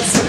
about